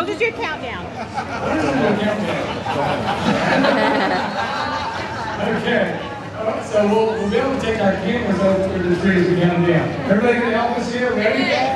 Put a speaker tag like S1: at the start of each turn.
S1: What is your countdown?
S2: Okay. So we'll, we'll be able to take our cameras over to the trees and count down. Everybody in the office here? Ready? Ten.